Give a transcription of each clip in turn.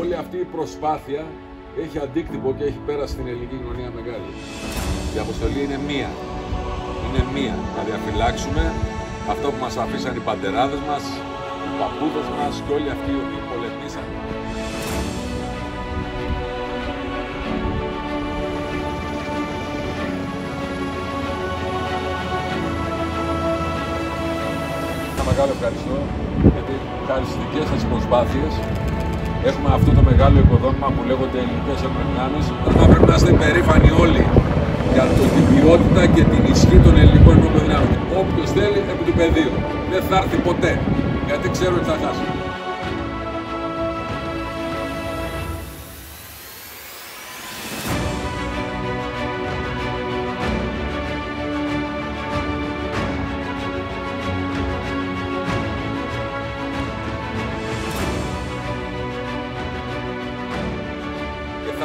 Όλη αυτή η προσπάθεια έχει αντίκτυπο και έχει πέρασει στην ελληνική κοινωνία μεγάλη. Η αποστολή είναι μία. Είναι μία. Να διαφυλάξουμε αυτό που μας αφήσαν οι πατεράδες μας, οι παππούδες μας και όλοι αυτοί οι οποίοι πολεμήσαν. Ένα μεγάλο ευχαριστώ γιατί χάρη στις δικές σας προσπάθειες έχουμε αυτό το μεγάλο οικοδόμημα που λέγονται ελληνικές ενόπλες Θα πρέπει να είστε περήφανοι όλοι για την ποιότητα και την ισχύ των ελληνικών ενόπλων δυνάμεων. Όποιος θέλει επί του πεδίου. Δεν θα έρθει ποτέ. Γιατί ξέρω ότι θα χάσει.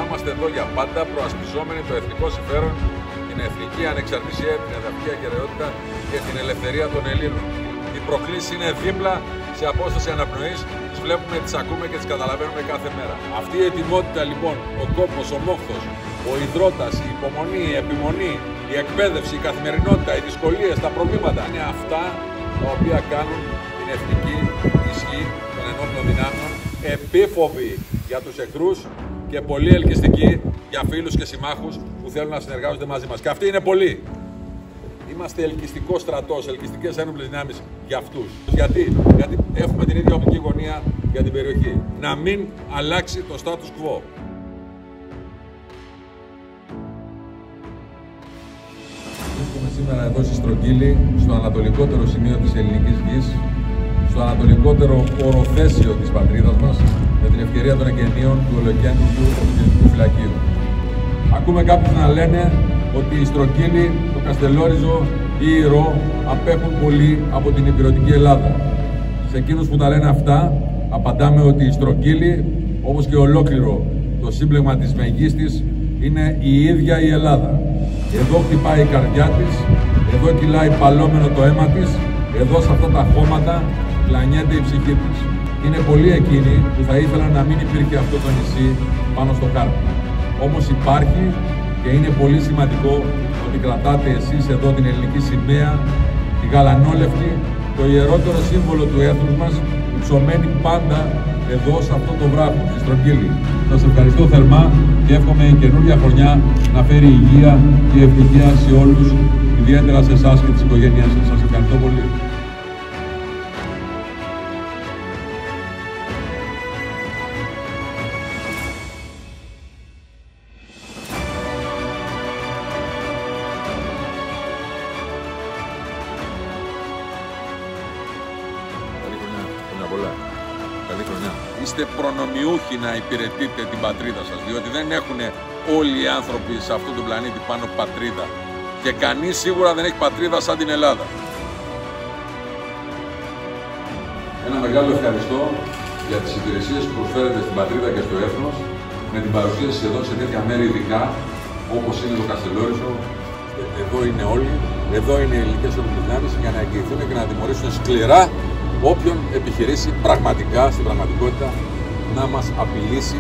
Και θα είμαστε εδώ για πάντα προασπιζόμενοι το εθνικό συμφέρον, την εθνική ανεξαρτησία, την εδαφική ακεραιότητα και την ελευθερία των Ελλήνων. Οι προκλήσεις είναι δίπλα σε απόσταση αναπνοής, τις βλέπουμε, τις ακούμε και τις καταλαβαίνουμε κάθε μέρα. Αυτή η ετοιμότητα λοιπόν, ο κόπος, ο μόχθος, ο υδρότα, η υπομονή, η επιμονή, η εκπαίδευση, η καθημερινότητα, οι δυσκολίες, τα προβλήματα είναι αυτά τα οποία κάνουν την εθνική ισχύ των ενόπλων δυνάμεων επίφοβη για τους εχθρούς και πολύ ελκυστική για φίλους και συμμάχους που θέλουν να συνεργάζονται μαζί μας. Και αυτοί είναι πολλοί. Είμαστε ελκυστικός στρατός, ελκυστικές ένοπλες δυνάμεις για αυτούς. Γιατί, Γιατί έχουμε την ίδια οπτική γωνία για την περιοχή. Να μην αλλάξει το status quo. Βρίσκομαι σήμερα εδώ στη Στρογγύλη, στο ανατολικότερο σημείο της ελληνικής γης, στο ανατολικότερο οροθέσιο της πατρίδας μας, με την ευκαιρία των εγγενείων του ολοκέντρου του φυλακίου. Ακούμε κάποιους να λένε ότι η Στρογγύλη, το Καστελόριζο ή η Ρο απέχουν πολύ από την υπηρετική Ελλάδα. Σε εκείνους που τα λένε αυτά, απαντάμε ότι η Στρογγύλη, όπως και ολόκληρο το σύμπλεγμα της Μεγίστης, είναι η ίδια η Ελλάδα. Εδώ χτυπάει η καρδιά της, εδώ κυλάει παλόμενο το αίμα της, εδώ σε αυτά τα χώματα πλανιέται η ψυχή της. Είναι πολλοί εκείνοι που θα ήθελαν να μην υπήρχε αυτό το νησί πάνω στο χάρτη. Όμως υπάρχει και είναι πολύ σημαντικό ότι κρατάτε εσείς εδώ την ελληνική σημαία, τη γαλανόλευκη, το ιερότερο σύμβολο του έθνους μας, που ψωμένει πάντα εδώ σε αυτό το βράχο, στη Στρογγύλη. Σας ευχαριστώ θερμά και εύχομαι η καινούργια χρονιά να φέρει υγεία και ευτυχία σε όλους, ιδιαίτερα σε εσάς και τις οικογένειές σας. Σας ευχαριστώ πολύ. Καλή χρονιά. Είστε προνομιούχοι να υπηρετείτε την πατρίδα σας, διότι δεν έχουν όλοι οι άνθρωποι σε αυτόν τον πλανήτη πάνω πατρίδα. Και κανείς σίγουρα δεν έχει πατρίδα σαν την Ελλάδα. Ένα μεγάλο ευχαριστώ για τις υπηρεσίες που προσφέρετε στην πατρίδα και στο έθνος με την παρουσίαση εδώ σε τέτοια μέρη ειδικά όπως είναι το Καστελόριζο. Ε, Εδώ είναι όλοι, εδώ είναι οι ελληνικές δυνάμεις για να εγγυηθούν και να τιμωρήσουν σκληρά όποιον επιχειρήσει πραγματικά, στην πραγματικότητα, να μας απειλήσει